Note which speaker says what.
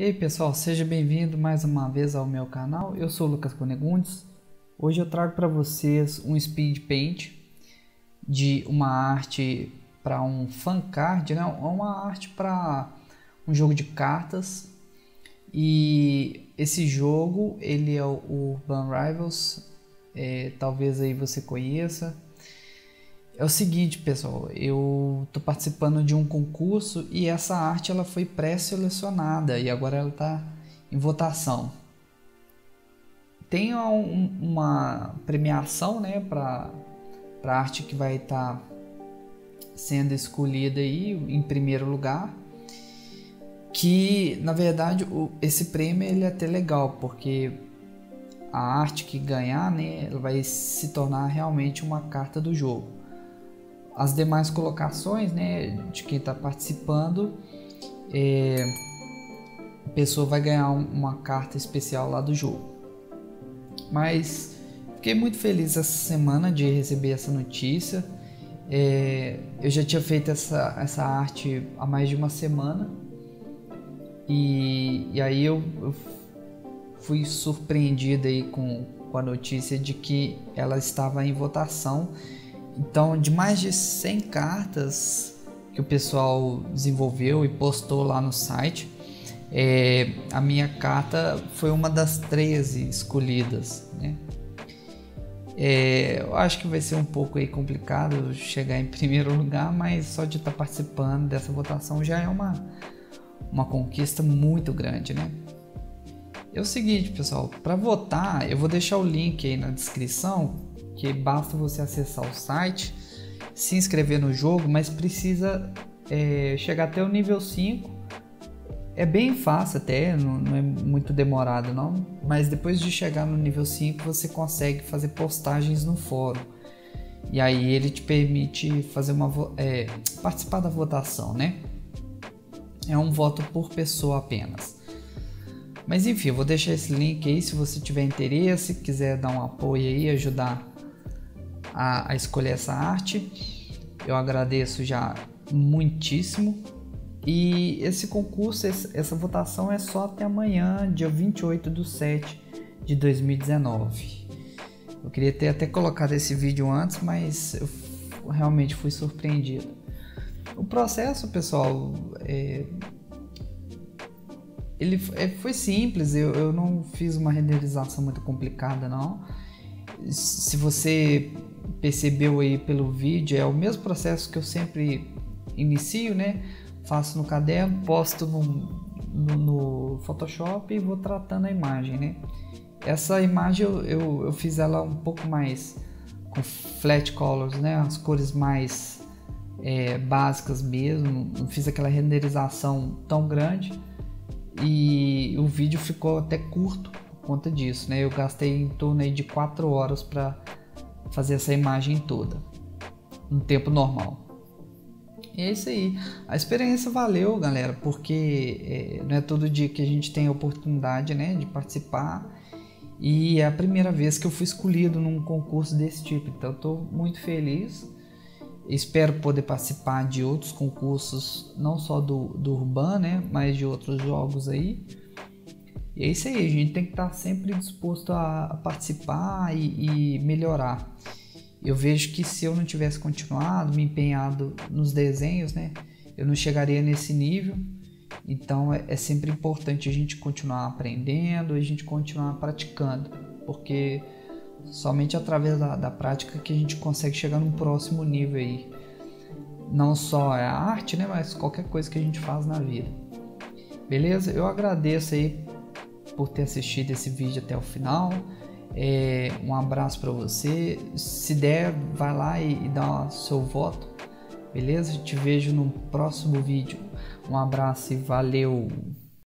Speaker 1: E aí pessoal, seja bem-vindo mais uma vez ao meu canal. Eu sou Lucas Conegundes. Hoje eu trago para vocês um speed paint de uma arte para um fan card, né? Uma arte para um jogo de cartas. E esse jogo ele é o Urban Rivals. É, talvez aí você conheça é o seguinte, pessoal, eu estou participando de um concurso e essa arte ela foi pré-selecionada e agora ela está em votação. Tem um, uma premiação, né, para a arte que vai estar tá sendo escolhida aí em primeiro lugar. Que na verdade o, esse prêmio ele é até legal porque a arte que ganhar, né, vai se tornar realmente uma carta do jogo as demais colocações né, de quem está participando, é, a pessoa vai ganhar uma carta especial lá do jogo. Mas fiquei muito feliz essa semana de receber essa notícia. É, eu já tinha feito essa, essa arte há mais de uma semana e, e aí eu, eu fui surpreendido aí com, com a notícia de que ela estava em votação então, de mais de 100 cartas que o pessoal desenvolveu e postou lá no site, é, a minha carta foi uma das 13 escolhidas. Né? É, eu acho que vai ser um pouco aí complicado chegar em primeiro lugar, mas só de estar participando dessa votação já é uma, uma conquista muito grande, né? É o seguinte, pessoal, para votar, eu vou deixar o link aí na descrição que basta você acessar o site, se inscrever no jogo, mas precisa é, chegar até o nível 5. É bem fácil até, não, não, é muito demorado não, mas depois de chegar no nível 5 você consegue fazer postagens no fórum. E aí ele te permite fazer uma é, participar da votação, né? É um voto por pessoa apenas. Mas enfim, eu vou deixar esse link aí se você tiver interesse, quiser dar um apoio aí, ajudar a, a escolher essa arte. Eu agradeço já muitíssimo. E esse concurso, essa votação é só até amanhã, dia 28 de 7 de 2019. Eu queria ter até colocado esse vídeo antes, mas eu realmente fui surpreendido. O processo, pessoal, é... ele é, foi simples. Eu, eu não fiz uma renderização muito complicada, não. Se você percebeu aí pelo vídeo, é o mesmo processo que eu sempre inicio, né? Faço no caderno, posto no, no, no Photoshop e vou tratando a imagem, né? Essa imagem eu, eu, eu, fiz ela um pouco mais com flat colors, né? As cores mais é, básicas mesmo, não fiz aquela renderização tão grande e o vídeo ficou até curto conta disso, né? Eu gastei em torno de 4 horas para fazer essa imagem toda no tempo normal. E é isso aí. A experiência valeu, galera, porque é, não é todo dia que a gente tem a oportunidade né, de participar. E é a primeira vez que eu fui escolhido num concurso desse tipo. Então, estou muito feliz. Espero poder participar de outros concursos, não só do, do Urban, né, mas de outros jogos aí. E é isso aí, a gente tem que estar sempre disposto a, participar e, e, melhorar. Eu vejo que se eu não tivesse continuado, me empenhado nos desenhos, né, eu não chegaria nesse nível. Então é, é sempre importante a gente continuar aprendendo, a gente continuar praticando, porque somente através da, da prática que a gente consegue chegar num próximo nível aí. Não só a arte, né, mas qualquer coisa que a gente faz na vida. Beleza? Eu agradeço aí por ter assistido esse vídeo até o final. É, um abraço para você. Se der, vai lá e, e dá seu voto. Beleza? Te vejo no próximo vídeo. Um abraço e valeu!